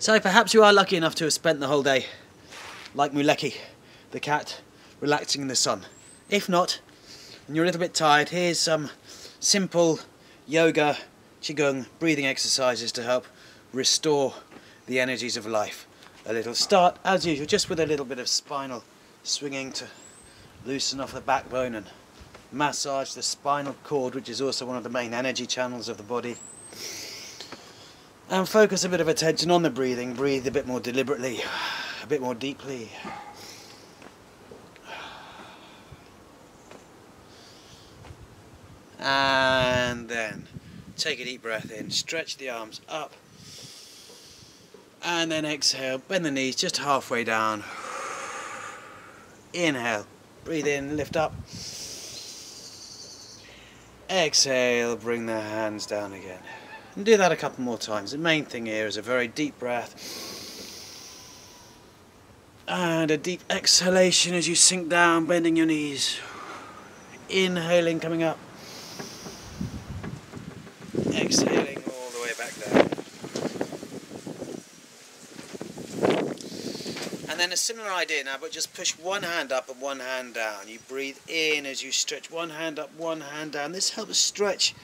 So perhaps you are lucky enough to have spent the whole day, like Muleki, the cat, relaxing in the sun. If not, and you're a little bit tired, here's some simple yoga, qigong, breathing exercises to help restore the energies of life. A little start, as usual, just with a little bit of spinal swinging to loosen off the backbone and massage the spinal cord, which is also one of the main energy channels of the body. And focus a bit of attention on the breathing. Breathe a bit more deliberately, a bit more deeply. And then take a deep breath in, stretch the arms up, and then exhale, bend the knees just halfway down. Inhale, breathe in, lift up. Exhale, bring the hands down again. And do that a couple more times. The main thing here is a very deep breath. And a deep exhalation as you sink down, bending your knees. Inhaling, coming up. Exhaling all the way back down. And then a similar idea now, but just push one hand up and one hand down. You breathe in as you stretch one hand up, one hand down. This helps stretch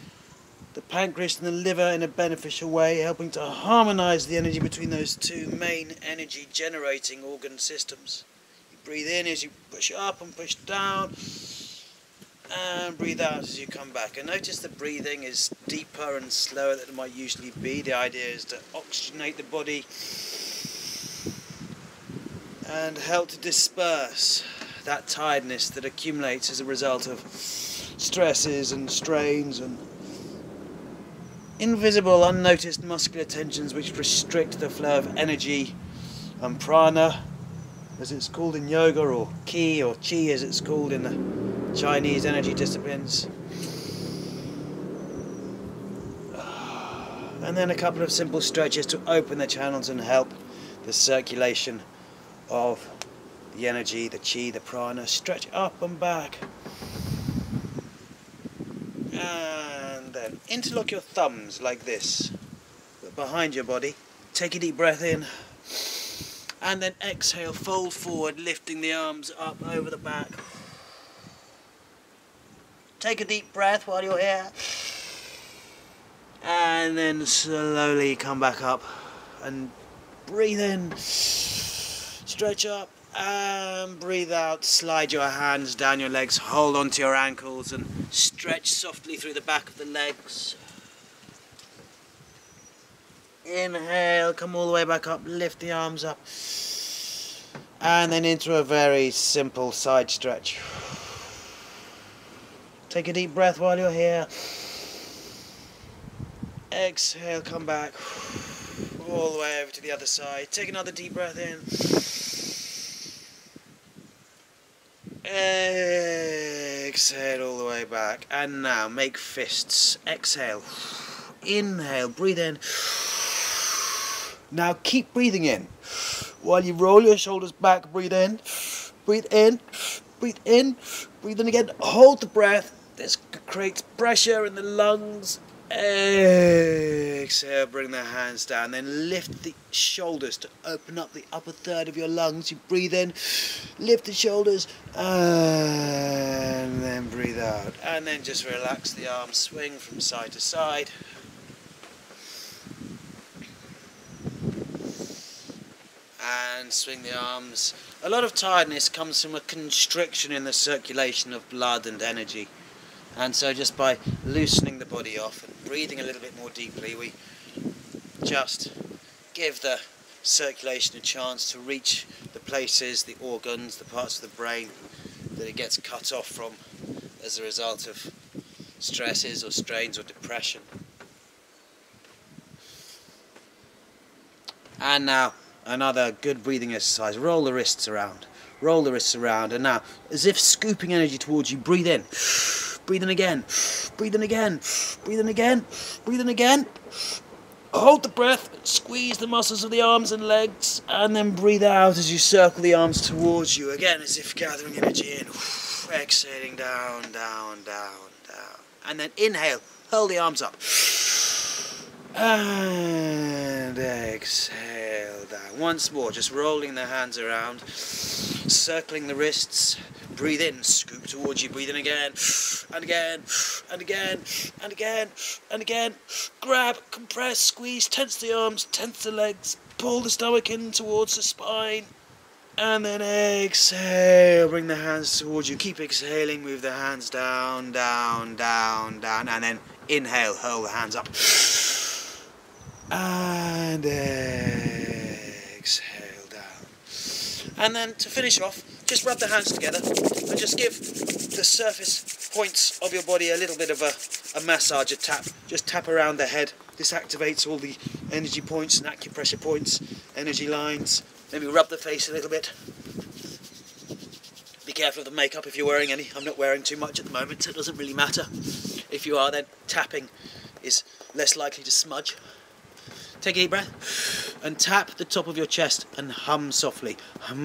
the pancreas and the liver in a beneficial way, helping to harmonize the energy between those two main energy generating organ systems. You breathe in as you push up and push down, and breathe out as you come back. And notice the breathing is deeper and slower than it might usually be. The idea is to oxygenate the body and help to disperse that tiredness that accumulates as a result of stresses and strains and invisible, unnoticed muscular tensions which restrict the flow of energy and prana, as it's called in yoga, or ki or chi as it's called in the Chinese energy disciplines. And then a couple of simple stretches to open the channels and help the circulation of the energy, the chi, the prana. Stretch up and back. And then interlock your thumbs like this, behind your body. Take a deep breath in. And then exhale, fold forward, lifting the arms up over the back. Take a deep breath while you're here. And then slowly come back up and breathe in. Stretch up and breathe out. Slide your hands down your legs, hold onto your ankles and stretch softly through the back of the legs. Inhale, come all the way back up, lift the arms up. And then into a very simple side stretch. Take a deep breath while you're here. Exhale, come back. All the way over to the other side. Take another deep breath in. Exhale all the way back. And now make fists. Exhale. Inhale. Breathe in. Now keep breathing in. While you roll your shoulders back, breathe in. Breathe in. Breathe in. Breathe in again. Hold the breath. This creates pressure in the lungs Exhale, bring the hands down. Then lift the shoulders to open up the upper third of your lungs. You breathe in, lift the shoulders, and then breathe out. And then just relax the arms, swing from side to side. And swing the arms. A lot of tiredness comes from a constriction in the circulation of blood and energy. And so just by loosening body off and breathing a little bit more deeply, we just give the circulation a chance to reach the places, the organs, the parts of the brain that it gets cut off from as a result of stresses or strains or depression. And now another good breathing exercise. Roll the wrists around. Roll the wrists around. And now, as if scooping energy towards you, breathe in. Breathe in again. Breathe in again. Breathe in again. Breathe in again. Hold the breath. Squeeze the muscles of the arms and legs. And then breathe out as you circle the arms towards you. Again, as if gathering energy in. Exhaling down, down, down, down. And then inhale. Hold the arms up. And exhale down. Once more, just rolling the hands around, circling the wrists. Breathe in, scoop towards you, breathe in again, and again, and again, and again, and again. Grab, compress, squeeze, tense the arms, tense the legs, pull the stomach in towards the spine. And then exhale, bring the hands towards you. Keep exhaling, move the hands down, down, down, down, and then inhale, hurl the hands up. And exhale. And then to finish off, just rub the hands together and just give the surface points of your body a little bit of a, a massage, a tap. Just tap around the head. This activates all the energy points and acupressure points, energy lines. Maybe rub the face a little bit. Be careful of the makeup if you're wearing any. I'm not wearing too much at the moment, so it doesn't really matter. If you are, then tapping is less likely to smudge. Take a deep breath and tap the top of your chest and hum softly. Hum.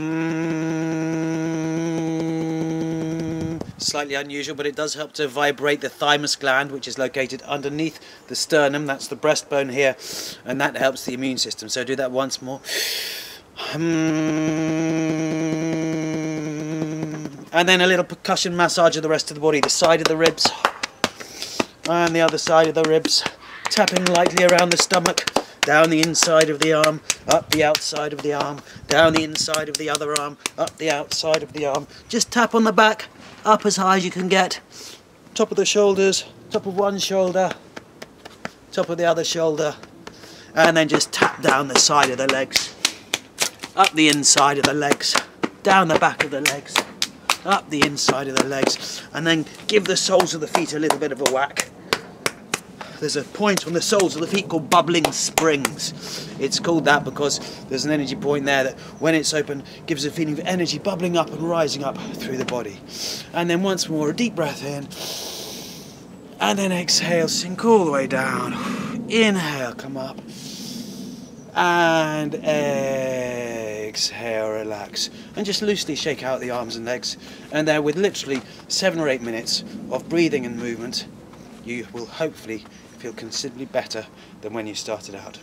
Slightly unusual, but it does help to vibrate the thymus gland, which is located underneath the sternum. That's the breastbone here, and that helps the immune system. So do that once more. Hum. And then a little percussion massage of the rest of the body, the side of the ribs and the other side of the ribs, tapping lightly around the stomach down the inside of the arm, up the outside of the arm, down the inside of the other arm, up the outside of the arm. Just tap on the back, up as high as you can get. Top of the shoulders, top of one shoulder, top of the other shoulder, and then just tap down the side of the legs, up the inside of the legs, down the back of the legs, up the inside of the legs, and then give the soles of the feet a little bit of a whack there's a point on the soles of the feet called bubbling springs. It's called that because there's an energy point there that when it's open gives a feeling of energy bubbling up and rising up through the body. And then once more a deep breath in and then exhale, sink all the way down. Inhale, come up. And exhale, relax. And just loosely shake out the arms and legs. And there, with literally seven or eight minutes of breathing and movement, you will hopefully feel considerably better than when you started out.